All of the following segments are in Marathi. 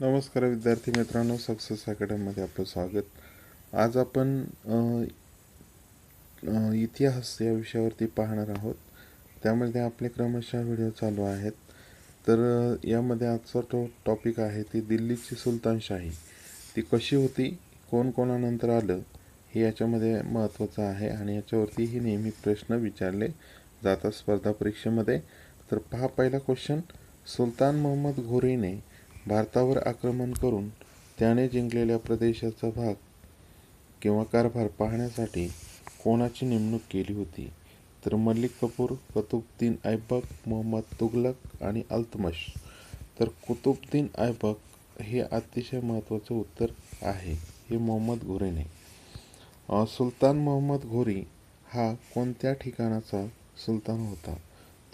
नमस्कार विद्यार्थी मित्रांनो सक्सेस अकॅडमीमध्ये आपलं स्वागत. आज आपण इतिहास या विषयावरती पाहणार आहोत. त्यामध्ये आपले क्रमशः व्हिडिओ चालू आहेत. तर यामध्ये आजचा तो टॉपिक आहे ती दिल्लीची सुलतानशाही ती कशी होती कोण कोणानंतर आलं हे याच्यामध्ये महत्त्वाचं आहे आणि याच्यावरतीही नेहमी प्रश्न विचारले जातात स्पर्धा परीक्षेमध्ये. तर पहा पहिला क्वेश्चन सुलतान मोहम्मद घोरीने भारतावर आक्रमण करून त्याने जिंकलेल्या प्रदेशाचा भाग किंवा कारभार पाहण्यासाठी कोणाची नेमणूक केली होती? तर मलिक कपूर कुतुबद्दीन ऐबक मोहम्मद तुगलक आणि अल्तमश. तर कुतुबद्दीन ऐबक हे अतिशय महत्त्वाचं उत्तर आहे हे मोहम्मद घोरीने. सुलतान मोहम्मद घोरी हा कोणत्या ठिकाणाचा सुलतान होता?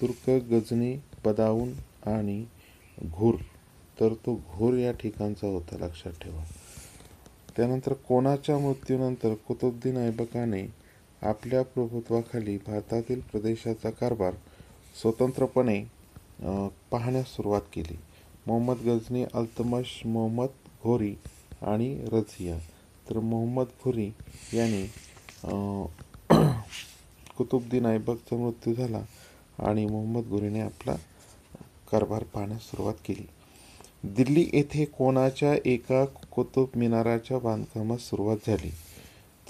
तुर्क गजनी बदाऊन आणि घोर. तर तो घोर या ठिकाणचा होता लक्षात ठेवा. त्यानंतर कोणाच्या मृत्यूनंतर कुतुबद्दीन ऐबकाने आपल्या प्रभुत्वाखाली भारतातील प्रदेशाचा कारभार स्वतंत्रपणे पाहण्यास सुरुवात केली. मोहम्मद गजनी अल्तमश मोहम्मद घोरी आणि रझिया. तर मोहम्मद घोरी यांनी कुतुबद्दीन ऐबकचा मृत्यू झाला आणि मोहम्मद घोरीने आपला कारभार पाहण्यास सुरुवात केली. दिल्ली येथे कोणाच्या एका कुतुब मिनाराच्या बांधकामास सुरुवात झाली?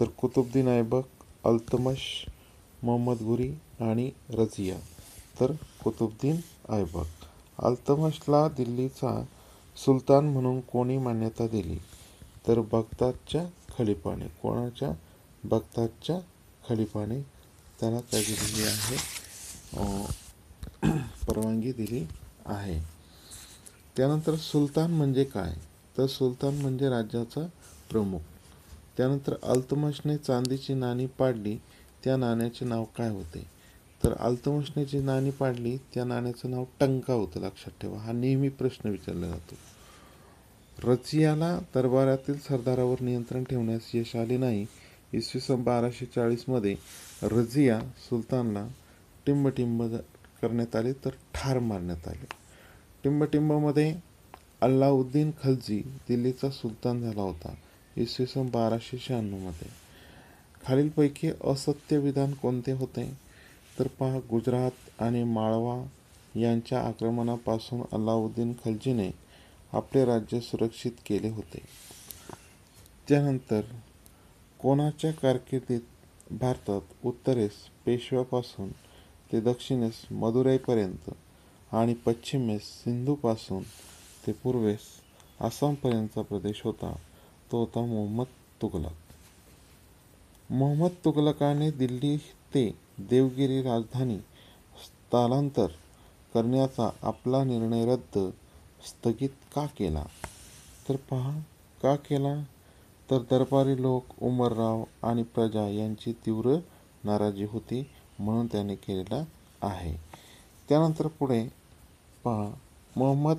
तर कुतुबद्दीन ऐबक अल्तमश मोहम्मद घुरी आणि रझिया. तर कुतुबद्दीन ऐबक. अल्तमशला दिल्लीचा सुलतान म्हणून कोणी मान्यता दिली? तर बगदादच्या खलिफाने. कोणाच्या? बगदादच्या खलिफाने. त्याला त्याची दिली आहे? परवानगी दिली आहे. त्यानंतर सुलतान म्हणजे काय? तर सुलतान म्हणजे राज्याचा प्रमुख. त्यानंतर अल्तमशने चांदीची नाणी पाडली त्या नाण्याचे नाव काय होते? तर अल्तमशने जी नाणी पाडली त्या नाण्याचं नाव टंका होतं लक्षात ठेवा. हा नेहमी प्रश्न विचारला जातो. रचियाला दरबारातील सरदारावर नियंत्रण ठेवण्यास यश आले नाही. इसवी सन बाराशे चाळीसमध्ये रझिया सुलतानला टिंबटिंब करण्यात आले तर ठार मारण्यात आले. टिंबटिंबमध्ये अल्लाउद्दीन खलजी दिल्लीचा सुलतान झाला होता इसवी सन बाराशे शहाण्णवमध्ये. खालीलपैकी असत्य विधान कोणते होते? तर पहा गुजरात आणि माळवा यांच्या आक्रमणापासून अल्लाउद्दीन खलजीने आपले राज्य सुरक्षित केले होते. त्यानंतर कोणाच्या कारकिर्दीत भारतात उत्तरेस पेशव्यापासून ते दक्षिणेस मदुराईपर्यंत आणि पश्चिमेस सिंधूपासून ते पूर्वेस आसामपर्यंतचा प्रदेश होता. तो होता मोहम्मद तुगलक. मोहम्मद तुगलकाने दिल्ली ते देवगिरी राजधानी स्थलांतर करण्याचा आपला निर्णय रद्द स्थगित का केला? तर पहा का केला? तर दरबारी लोक उमरराव आणि प्रजा यांची तीव्र नाराजी होती म्हणून त्याने केलेला आहे. त्यानंतर पुढे पहा मोहम्मद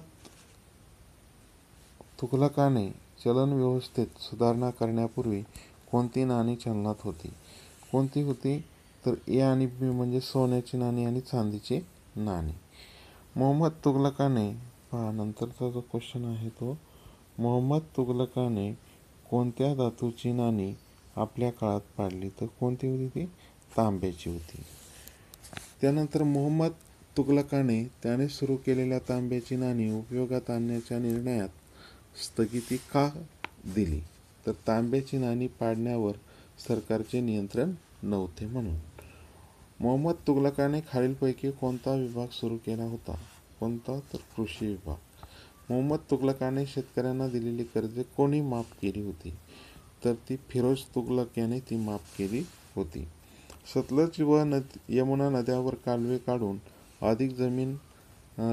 तुघलकाने चलन व्यवस्थेत सुधारणा करण्यापूर्वी कोणती नाणी चलनात होती? कोणती होती? तर ए आणि बी म्हणजे सोन्याची नाणी आणि चांदीची नाणी. मोहम्मद तुघलकाने पहा नंतरचा जो क्वेश्चन आहे तो मोहम्मद तुघलकाने कोणत्या धातूची नाणी आपल्या काळात पाडली? तर कोणती होती ती? तांब्याची होती. त्यानंतर मोहम्मद तुघलकाने त्याने सुरू केलेल्या तांब्याची नाणी उपयोगात आणण्याच्या निर्णयात स्थगिती का दिली? तर तांब्याची नाणी पाडण्यावर सरकारचे नियंत्रण नव्हते म्हणून. मोहम्मद तुघलकाने खालीलपैकी कोणता विभाग सुरू केला होता? कोणता? तर कृषी विभाग. मोहम्मद तुघलकाने शेतकऱ्यांना दिलेली कर्जे कोणी माफ केली होती? तर ती फिरोज तुघलक याने ती माफ केली होती. सतलज व नद यमुना नद्यावर कालवे काढून अधिक जमीन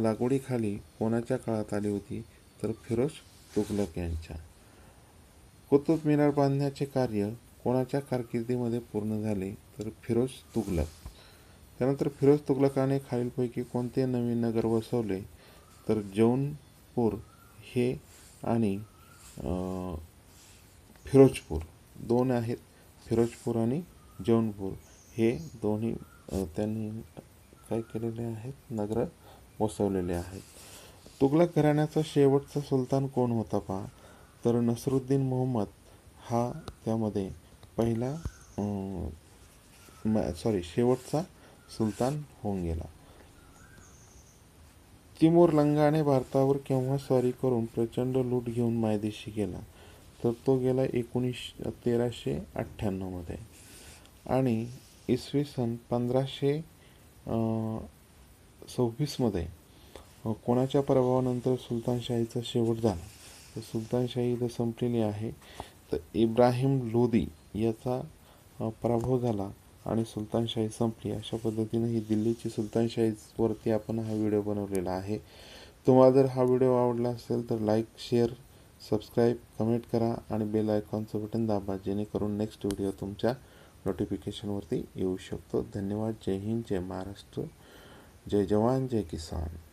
लागवडीखाली कोणाच्या काळात आली होती? तर फिरोज तुघलक यांच्या. कुतुब मिनार बांधण्याचे कार्य कोणाच्या कारकिर्दीमध्ये पूर्ण झाले? तर फिरोज तुघलक त्यानंतर फिरोज तुघलकाने खालीलपैकी कोणते नवीन नगर वसवले? तर जौनपूर हे आणि फिरोजपूर. दोन आहेत फिरोजपूर आणि जौनपूर. हे दोन्ही त्यांनी काय केलेले आहेत? नगरं वसवलेले आहेत. तुगलक घराण्याचा शेवटचा सुलतान कोण होता पहा? तर नसरुद्दीन मोहम्मद हा त्यामध्ये पहिला सॉरी शेवटचा सुलतान होऊन गेला. तिमूर लंगाने भारतावर केव्हा स्वारी करून प्रचंड लूट घेऊन मायदेशी गेला? तर तो गेला एकोणीस तेराशे अठ्ठ्याण्णवमध्ये. आणि इसवी सन पंधराशे सव्वीसमध्ये कोणाच्या प्रभावानंतर सुलतानशाहीचा शेवट झाला? तर सुलतानशाही इथं संपलेली आहे. तर इब्राहिम लोदी याचा पराभव झाला आणि सुलतानशाही संपली. अशा पद्धतीनं ही दिल्लीची सुलतानशाहीवरती आपण हा व्हिडिओ बनवलेला आहे. तुम्हाला जर हा व्हिडिओ आवडला असेल तर लाईक शेअर सबस्क्राईब कमेंट करा आणि बेल आयकॉनचं बटन दाबा जेणेकरून नेक्स्ट व्हिडिओ तुमच्या नोटिफिकेशनवरती येऊ शकतो. धन्यवाद. जय हिंद. जय महाराष्ट्र. जय जवान. जय किसान.